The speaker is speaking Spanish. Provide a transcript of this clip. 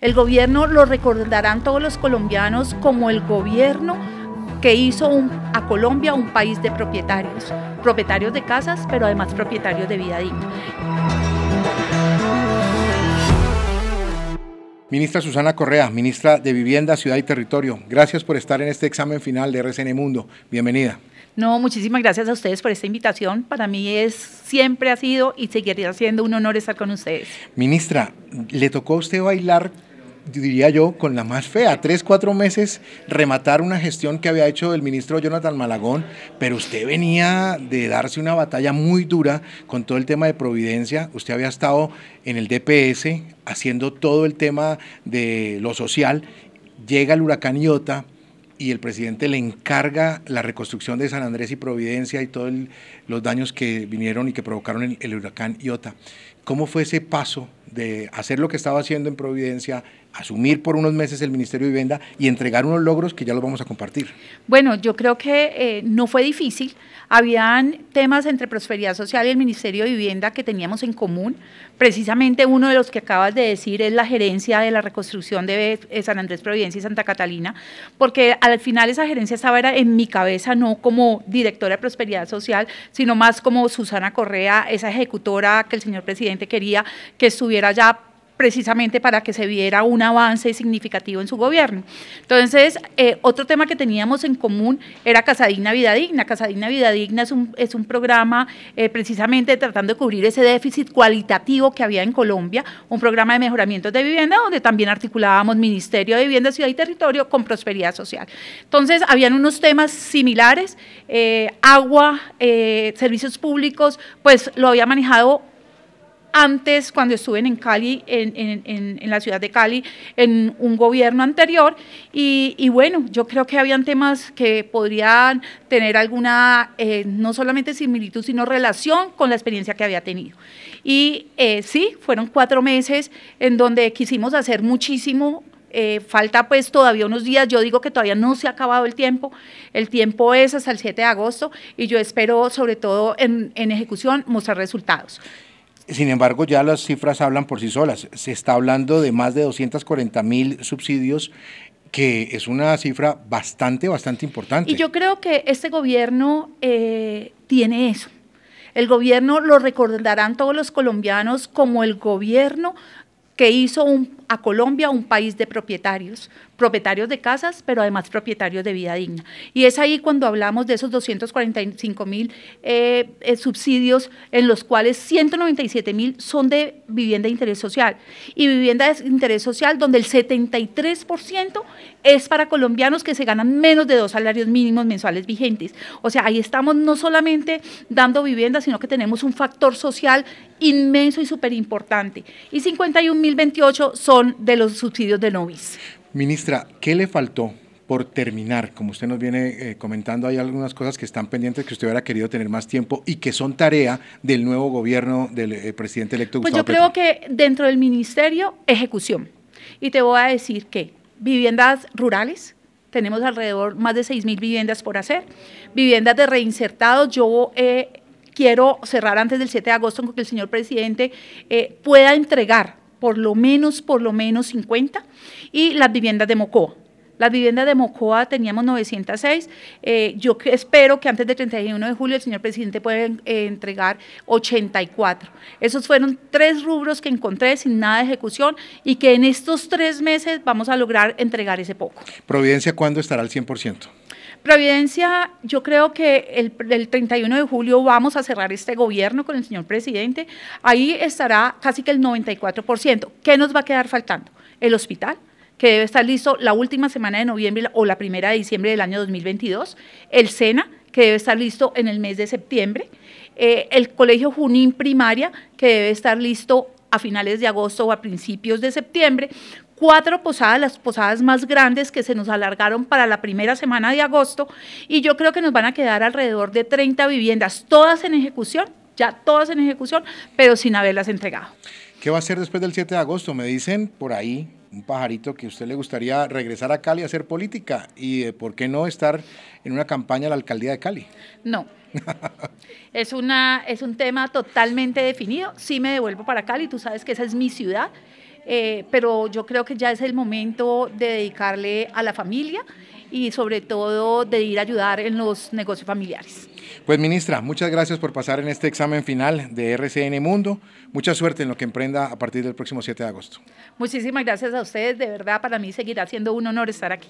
El gobierno lo recordarán todos los colombianos como el gobierno que hizo a Colombia un país de propietarios, propietarios de casas, pero además propietarios de vida digna. Ministra Susana Correa, ministra de Vivienda, Ciudad y Territorio, gracias por estar en este examen final de RCN Mundo. Bienvenida. No, muchísimas gracias a ustedes por esta invitación. Para mí es siempre ha sido y seguiría siendo un honor estar con ustedes. Ministra, ¿le tocó a usted bailar diría yo, con la más fea. Tres, cuatro meses rematar una gestión que había hecho el ministro Jonathan Malagón, pero usted venía de darse una batalla muy dura con todo el tema de Providencia. Usted había estado en el DPS haciendo todo el tema de lo social. Llega el huracán Iota y el presidente le encarga la reconstrucción de San Andrés y Providencia y todos los daños que vinieron y que provocaron el, el huracán Iota. ¿Cómo fue ese paso de hacer lo que estaba haciendo en Providencia, asumir por unos meses el Ministerio de Vivienda y entregar unos logros que ya los vamos a compartir. Bueno, yo creo que eh, no fue difícil. Habían temas entre Prosperidad Social y el Ministerio de Vivienda que teníamos en común. Precisamente uno de los que acabas de decir es la gerencia de la reconstrucción de San Andrés Providencia y Santa Catalina, porque al final esa gerencia estaba en mi cabeza, no como directora de Prosperidad Social, sino más como Susana Correa, esa ejecutora que el señor presidente quería que estuviera ya precisamente para que se viera un avance significativo en su gobierno. Entonces, eh, otro tema que teníamos en común era Casa Digna Vida Digna. Casa Digna Vida Digna es un, es un programa eh, precisamente tratando de cubrir ese déficit cualitativo que había en Colombia, un programa de mejoramiento de vivienda donde también articulábamos Ministerio de Vivienda, Ciudad y Territorio con Prosperidad Social. Entonces, habían unos temas similares, eh, agua, servicios públicos, pues lo había manejado antes, cuando estuve en Cali, en, la ciudad de Cali, en un gobierno anterior, y, bueno, yo creo que habían temas que podrían tener alguna, eh, no solamente similitud, sino relación con la experiencia que había tenido. Y eh, sí, fueron cuatro meses en donde quisimos hacer muchísimo, eh, falta pues todavía unos días, yo digo que todavía no se ha acabado el tiempo, el tiempo es hasta el 7 de agosto y yo espero sobre todo en, en ejecución mostrar resultados. Sin embargo, ya las cifras hablan por sí solas. Se está hablando de más de 240 mil subsidios que es una cifra bastante, bastante importante. Y yo creo que este gobierno eh, tiene eso. El gobierno lo recordarán todos los colombianos como el gobierno que hizo a Colombia un país de propietarios, propietarios de casas, pero además propietarios de vida digna. Y es ahí cuando hablamos de esos 245 mil eh, eh, subsidios, en los cuales 197 mil son de vivienda de interés social. Y vivienda de interés social donde el 73% es para colombianos que se ganan menos de dos salarios mínimos mensuales vigentes. O sea, ahí estamos no solamente dando vivienda, sino que tenemos un factor social inmenso y súper importante. Y 51.028 son de los subsidios de Novis. Ministra, ¿qué le faltó por terminar? Como usted nos viene eh, comentando, hay algunas cosas que están pendientes que usted hubiera querido tener más tiempo y que son tarea del nuevo gobierno del eh, presidente electo Pues yo creo que dentro del ministerio, ejecución. Y te voy a decir que viviendas rurales, tenemos alrededor más de 6 mil viviendas por hacer. Viviendas de reinsertados, yo eh, quiero cerrar antes del 7 de agosto con que el señor presidente pueda entregar por lo menos, por lo menos 50, y las viviendas de Mocoa. Las viviendas de Mocoa teníamos 906. Eh, yo espero que antes del 31 de julio el señor presidente pueda eh, entregar 84. Esos fueron tres rubros que encontré sin nada de ejecución y que en estos tres meses vamos a lograr entregar ese poco. ¿Providencia cuándo estará al 100%? Providencia, yo creo que el, el, 31 de julio vamos a cerrar este gobierno con el señor presidente. Ahí estará casi que el 94%. ¿Qué nos va a quedar faltando? El hospital, que debe estar listo la última semana de noviembre o la primera de diciembre del año 2022. El SENA, que debe estar listo en el mes de septiembre. Eh, el Colegio Junín Primaria, que debe estar listo a finales de agosto o a principios de septiembre, cuatro posadas, las posadas más grandes que se nos alargaron para la primera semana de agosto y yo creo que nos van a quedar alrededor de 30 viviendas, todas en ejecución, ya todas en ejecución, pero sin haberlas entregado. ¿Qué va a hacer después del 7 de agosto? Me dicen por ahí un pajarito que a usted le gustaría regresar a Cali a hacer política y eh, por qué no estar en una campaña a la alcaldía de Cali. No. es, una, es un tema totalmente definido. Sí me devuelvo para Cali, tú sabes que esa es mi ciudad. Eh, pero yo creo que ya es el momento de dedicarle a la familia y sobre todo de ir a ayudar en los negocios familiares. Pues ministra, muchas gracias por pasar en este examen final de RCN Mundo. Mucha suerte en lo que emprenda a partir del próximo 7 de agosto. Muchísimas gracias a ustedes, de verdad para mí seguirá siendo un honor estar aquí.